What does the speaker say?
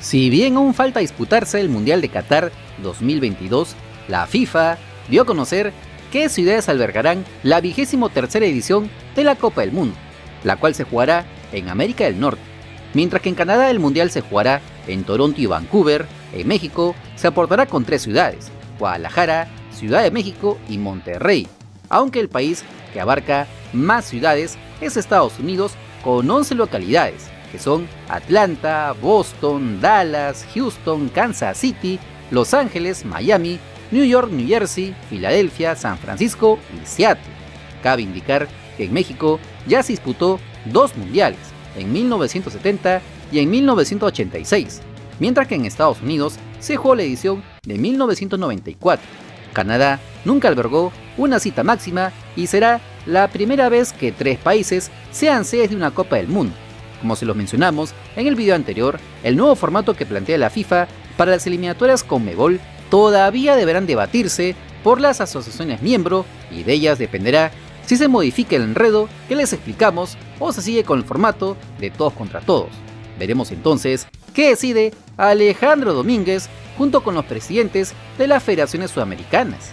Si bien aún falta disputarse el Mundial de Qatar 2022, la FIFA dio a conocer qué ciudades albergarán la vigésimo tercera edición de la Copa del Mundo, la cual se jugará en América del Norte, mientras que en Canadá el Mundial se jugará en Toronto y Vancouver, en México se aportará con tres ciudades, Guadalajara, Ciudad de México y Monterrey, aunque el país que abarca más ciudades es Estados Unidos con 11 localidades, que son Atlanta, Boston, Dallas, Houston, Kansas City, Los Ángeles, Miami, New York, New Jersey, Filadelfia, San Francisco y Seattle. Cabe indicar que en México ya se disputó dos mundiales, en 1970 y en 1986, mientras que en Estados Unidos se jugó la edición de 1994. Canadá nunca albergó una cita máxima y será la primera vez que tres países sean sedes de una Copa del Mundo, como se lo mencionamos en el video anterior, el nuevo formato que plantea la FIFA para las eliminatorias con Mebol todavía deberán debatirse por las asociaciones miembro y de ellas dependerá si se modifica el enredo que les explicamos o se sigue con el formato de todos contra todos. Veremos entonces qué decide Alejandro Domínguez junto con los presidentes de las federaciones sudamericanas.